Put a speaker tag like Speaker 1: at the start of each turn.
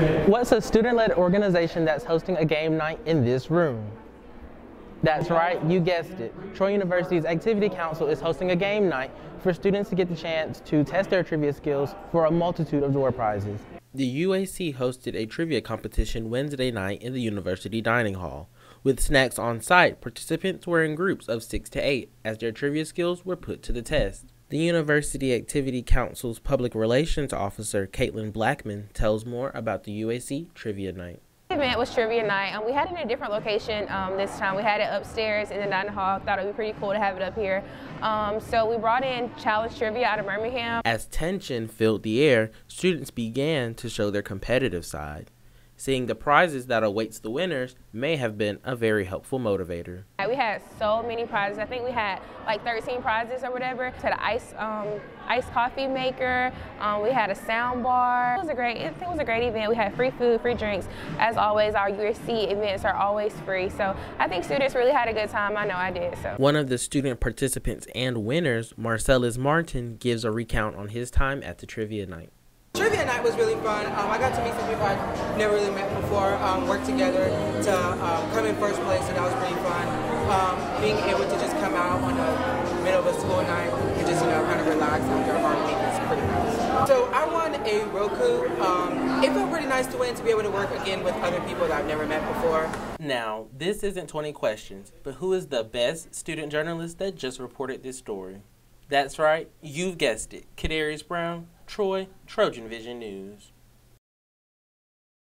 Speaker 1: What's a student-led organization that's hosting a game night in this room? That's right, you guessed it. Troy University's Activity Council is hosting a game night for students to get the chance to test their trivia skills for a multitude of door prizes.
Speaker 2: The UAC hosted a trivia competition Wednesday night in the university dining hall. With snacks on site, participants were in groups of six to eight as their trivia skills were put to the test. The University Activity Council's Public Relations Officer, Caitlin Blackman, tells more about the UAC Trivia Night.
Speaker 3: The event was trivia night. Um, we had it in a different location um, this time. We had it upstairs in the dining hall. Thought it would be pretty cool to have it up here. Um, so we brought in challenge trivia out of Birmingham.
Speaker 2: As tension filled the air, students began to show their competitive side. Seeing the prizes that awaits the winners may have been a very helpful motivator.
Speaker 3: We had so many prizes. I think we had like 13 prizes or whatever. We had an ice, um, ice coffee maker. Um, we had a sound bar. It was a great, it was a great event. We had free food, free drinks. As always, our UAC events are always free. So I think students really had a good time. I know I did. So
Speaker 2: one of the student participants and winners, Marcellus Martin, gives a recount on his time at the trivia night.
Speaker 4: Night was really fun. Um, I got to meet some people I'd never really met before, um, work together to um, come in first place, and that was pretty fun. Um, being able to just come out on the middle of a school night and just, you know, kind of relax after a hard week is pretty nice. So I won a Roku. Um, it felt pretty nice to win, to be able to work again with other people that I've never met before.
Speaker 2: Now, this isn't 20 questions, but who is the best student journalist that just reported this story? That's right, you've guessed it, Kardarious Brown, Troy, TrojanVision News.